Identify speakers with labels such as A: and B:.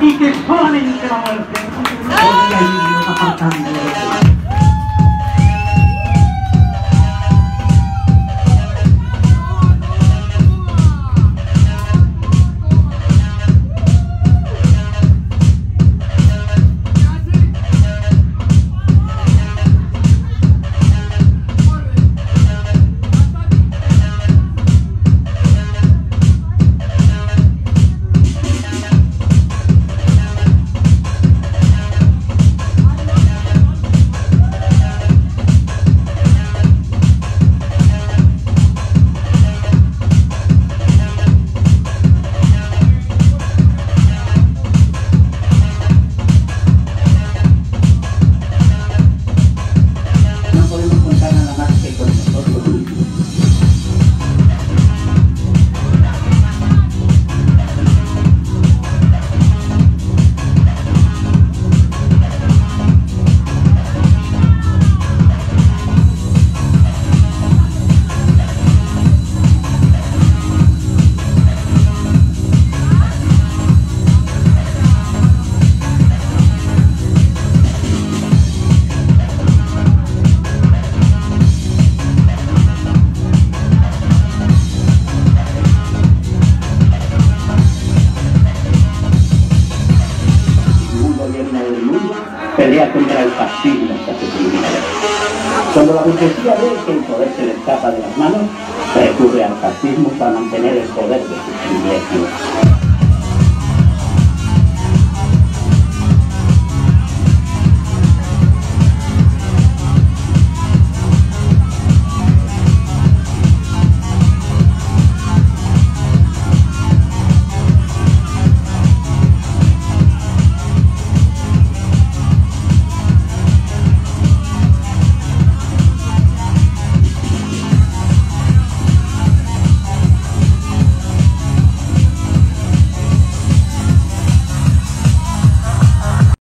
A: y te ponen van a